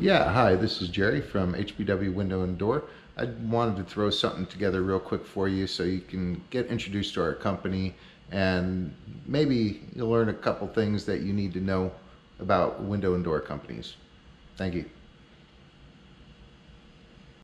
Yeah, hi, this is Jerry from HPW Window and Door. I wanted to throw something together real quick for you so you can get introduced to our company and maybe you'll learn a couple things that you need to know about window and door companies. Thank you.